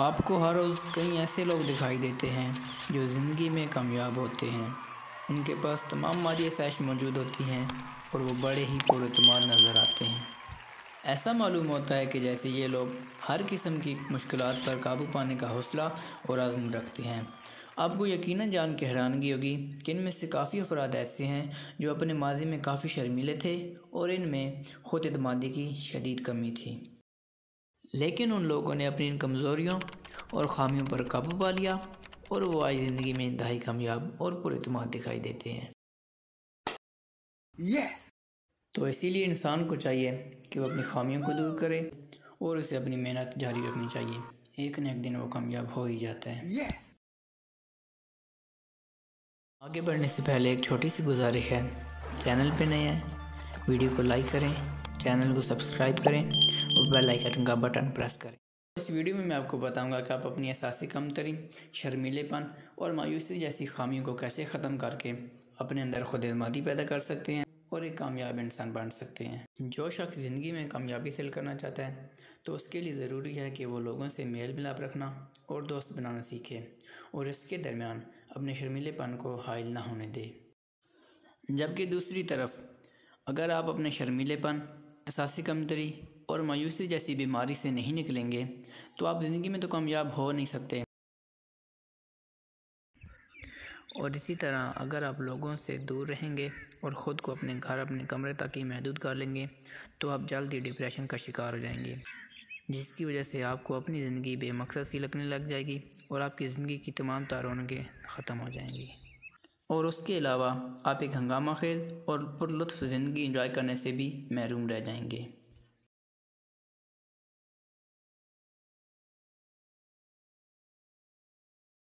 आपको हर रोज़ कई ऐसे लोग दिखाई देते हैं जो ज़िंदगी में कामयाब होते हैं। उनके पास तमाम मादी आसाइश मौजूद होती हैं और वो बड़े ही पुरतमाद नज़र आते हैं। ऐसा मालूम होता है कि जैसे ये लोग हर किस्म की मुश्किल पर काबू पाने का हौसला और आज़म रखते हैं। आपको यकीनन जान के हैरानगी होगी कि इनमें से काफ़ी अफराद ऐसे हैं जो अपने माजी में काफ़ी शर्मीले थे और इनमें खुद अतमादी की शदीद कमी थी। लेकिन उन लोगों ने अपनी इन कमज़ोरियों और ख़ामियों पर काबू पा लिया और वो आज ज़िंदगी में इंतहाई कामयाब और पुरतमाद दिखाई देते हैं yes! तो इसीलिए इंसान को चाहिए कि वो अपनी खामियों को दूर करे और उसे अपनी मेहनत जारी रखनी चाहिए एक न एक दिन वो कामयाब हो ही जाता है yes! आगे बढ़ने से पहले एक छोटी सी गुजारिश है चैनल पे नए हैं वीडियो को लाइक करें चैनल को सब्सक्राइब करें और बेल आइकन का बटन प्रेस करें। इस वीडियो में मैं आपको बताऊँगा कि आप अपनी एहसासी कमतरी शर्मीलेपन और मायूसी जैसी खामियों को कैसे ख़त्म करके अपने अंदर खुद एतमादी पैदा कर सकते हैं और एक कामयाब इंसान बन सकते हैं। जो शख्स ज़िंदगी में कामयाबी हासिल करना चाहता है तो उसके लिए ज़रूरी है कि वो लोगों से मेल मिलाप रखना और दोस्त बनाना सीखे और इसके दरमियान अपने शर्मीलेपन को हाइल ना होने दे। जबकि दूसरी तरफ़, अगर आप अपने शर्मीलेपन, एहसासी कमतरी और मायूसी जैसी बीमारी से नहीं निकलेंगे तो आप ज़िंदगी में तो कामयाब हो नहीं सकते। और इसी तरह अगर आप लोगों से दूर रहेंगे और ख़ुद को अपने घर, अपने कमरे तक ही महदूद कर लेंगे तो आप जल्द ही डिप्रेशन का शिकार हो जाएँगे, जिसकी वजह से आपको अपनी ज़िंदगी बेमकसद सी लगने लग जाएगी और आपकी ज़िंदगी की तमाम तारोनगे ख़त्म हो जाएँगी। और उसके अलावा आप एक हंगामा खेल और पुरलुत्फ़ ज़िंदगी इंजॉय करने से भी महरूम रह जाएँगे।